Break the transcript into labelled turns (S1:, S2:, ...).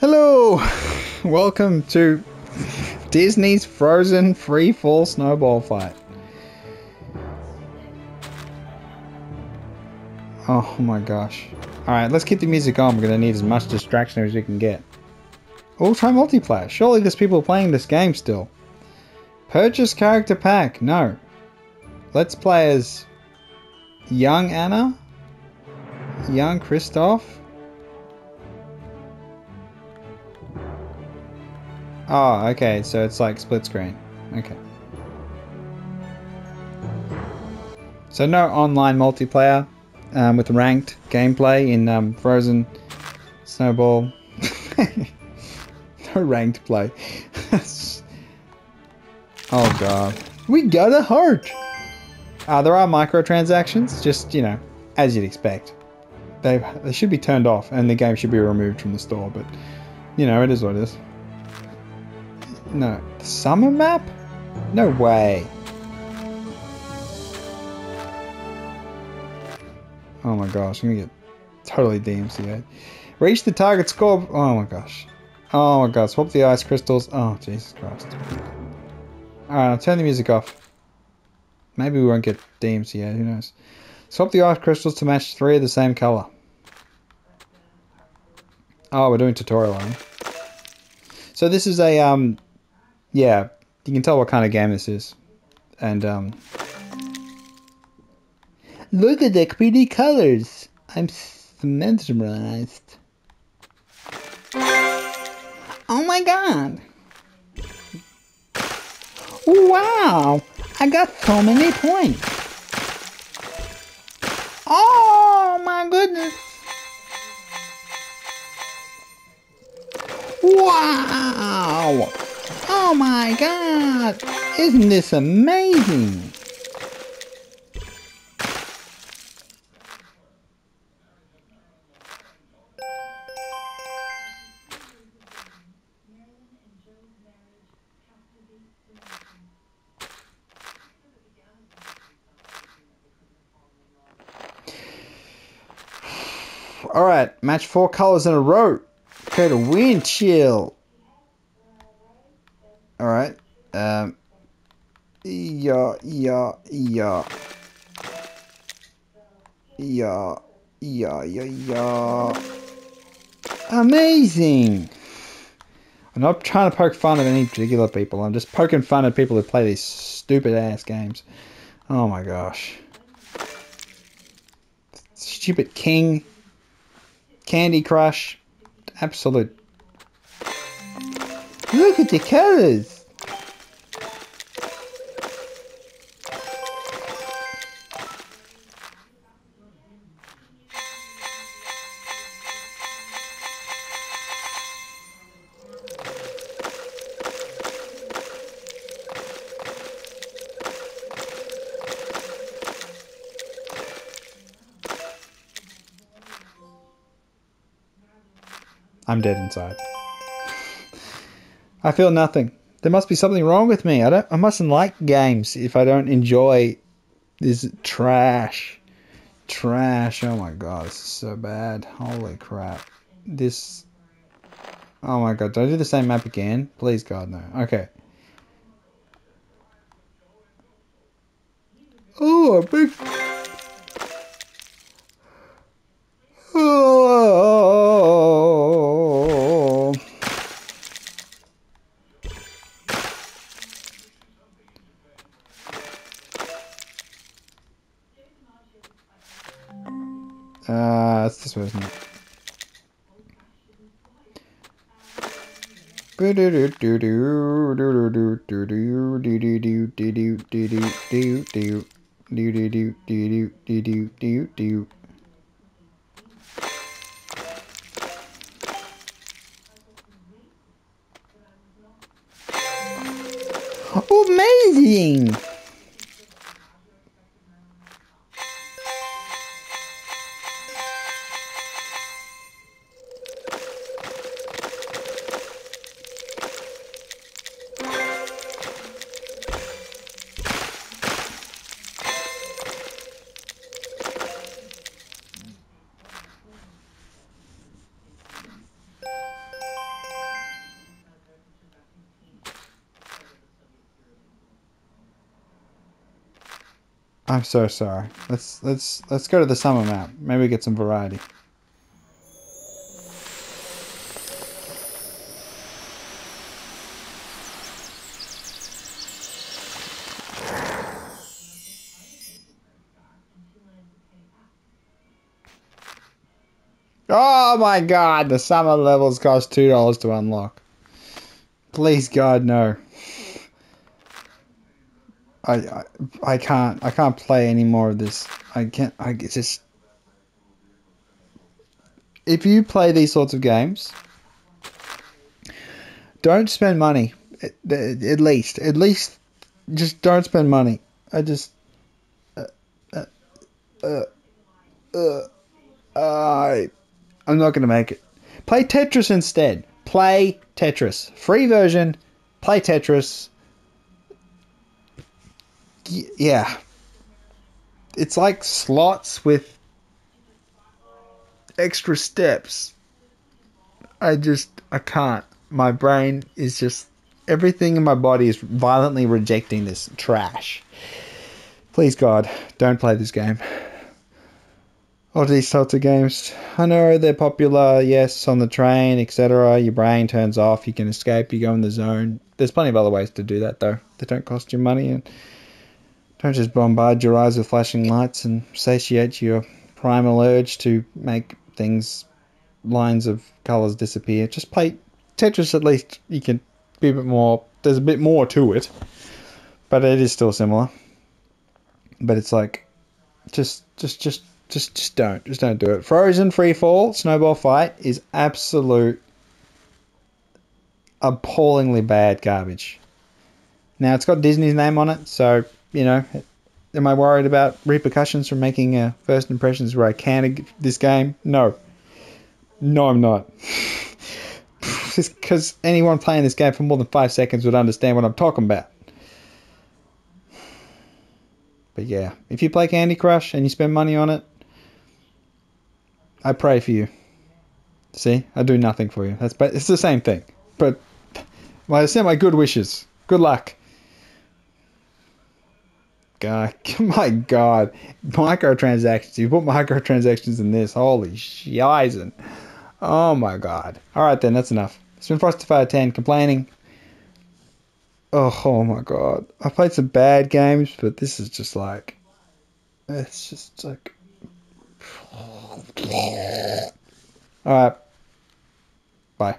S1: Hello! Welcome to Disney's Frozen Free Fall Snowball Fight. Oh my gosh. Alright, let's keep the music on. We're going to need as much distraction as we can get. Oh, try multiplayer. Surely there's people playing this game still. Purchase character pack. No. Let's play as young Anna, young Kristoff. Oh, okay, so it's like split screen. Okay. So no online multiplayer um, with ranked gameplay in um, Frozen Snowball. no ranked play. oh god. We got a heart! Uh, there are microtransactions, just, you know, as you'd expect. They, they should be turned off and the game should be removed from the store, but, you know, it is what it is. No. The summer map? No way. Oh my gosh, I'm gonna get totally DMCA. Reach the target score. Oh my gosh. Oh my god, swap the ice crystals. Oh, Jesus Christ. Alright, I'll turn the music off. Maybe we won't get DMCA, who knows. Swap the ice crystals to match three of the same color. Oh, we're doing tutorial on. So this is a um yeah, you can tell what kind of game this is. And, um... Look at the pretty colors! I'm mesmerized. Oh my god! Wow! I got so many points! Oh my goodness! Wow! Oh my god! Isn't this amazing? Alright, match four colors in a row. Go to wind chill. Alright. Um. Yeah, yeah, yeah. Yeah, yeah, yeah, yeah. Amazing! I'm not trying to poke fun at any particular people. I'm just poking fun at people who play these stupid ass games. Oh my gosh. Stupid King. Candy Crush. Absolute Look at the colors. I'm dead inside. I feel nothing. There must be something wrong with me. I don't. I mustn't like games if I don't enjoy this trash. Trash. Oh my god, this is so bad. Holy crap. This. Oh my god, do I do the same map again? Please God, no. Okay. Oh, a big. Amazing! I'm so sorry. Let's let's let's go to the summer map. Maybe get some variety. Oh my god, the summer levels cost $2 to unlock. Please God, no. I, I, can't I can't play any more of this. I can't I just if you play these sorts of games, don't spend money. At, at least, at least, just don't spend money. I just, uh, uh, uh, uh, I, I'm not gonna make it. Play Tetris instead. Play Tetris. Free version. Play Tetris yeah. It's like slots with extra steps. I just, I can't. My brain is just, everything in my body is violently rejecting this trash. Please, God, don't play this game. All these sorts of games, I know they're popular, yes, on the train, etc. Your brain turns off, you can escape, you go in the zone. There's plenty of other ways to do that, though. They don't cost you money and don't just bombard your eyes with flashing lights and satiate your primal urge to make things, lines of colours disappear. Just play Tetris at least you can be a bit more, there's a bit more to it, but it is still similar. But it's like, just, just, just, just, just don't, just don't do it. Frozen Free Fall Snowball Fight is absolute, appallingly bad garbage. Now it's got Disney's name on it, so you know, am I worried about repercussions from making uh, first impressions where I can this game? No. No, I'm not. Because anyone playing this game for more than five seconds would understand what I'm talking about. But yeah, if you play Candy Crush and you spend money on it, I pray for you. See, I do nothing for you. That's but it's the same thing. But well, I send my good wishes. Good luck. God, my God, microtransactions. You put microtransactions in this. Holy shizen. Oh my God. All right then, that's enough. It's been FrostyFire 10 complaining. Oh, oh my God. I played some bad games, but this is just like, it's just like. All right. Bye.